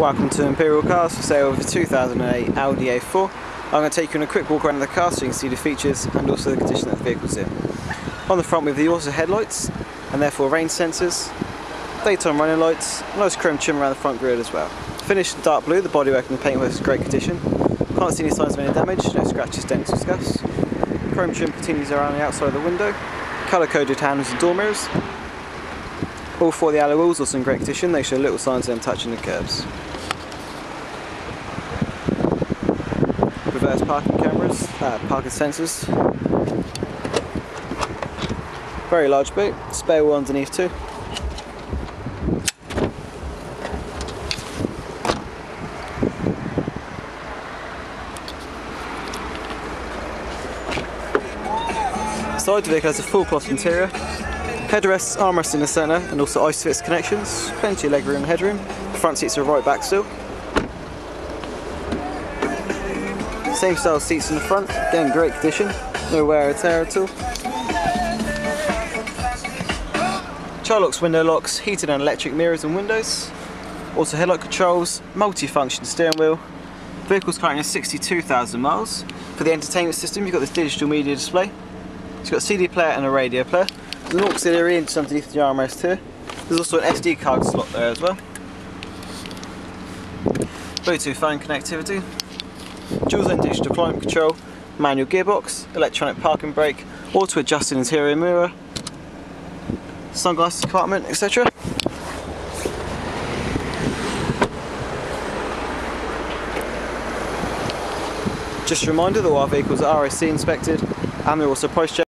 Welcome to Imperial Cars for sale of a 2008 Audi A4. I'm going to take you on a quick walk around the car so you can see the features and also the condition that the vehicle's in. On the front we have the auto headlights and therefore rain sensors, daytime running lights, nice chrome trim around the front grille as well. Finished in dark blue, the bodywork and the paintwork is in great condition. Can't see any signs of any damage, no scratches, dents or scuffs. Chrome trim continues around the outside of the window. Colour coded handles and door mirrors. All four of the alloy wheels also in great condition, they show little signs of them touching the curbs. Parking cameras, uh, parking sensors. Very large boot, spare wheel underneath too. Side vehicle has a full cloth interior, headrests, armrests in the centre and also ISOFIX connections, plenty of legroom and headroom, front seats are right back still. Same style seats in the front, again great condition, no wear or tear at all. Child locks, window locks, heated and electric mirrors and windows. Also headlight controls, multi-function steering wheel. Vehicle's currently 62,000 miles. For the entertainment system you've got this digital media display. It's got a CD player and a radio player. There's an auxiliary just underneath the armrest here. There's also an SD card slot there as well. Bluetooth phone connectivity. Dual zone digital climate control, manual gearbox, electronic parking brake, auto adjusting interior mirror, sunglasses compartment, etc. Just a reminder that all our vehicles are RAC inspected and they're also price checked.